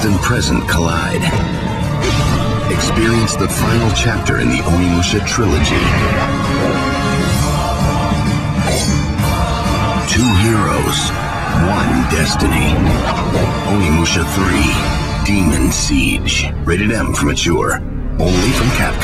past and present collide. Experience the final chapter in the Onimusha trilogy. Two heroes, one destiny. Onimusha 3, Demon Siege. Rated M for mature. Only from Capcom.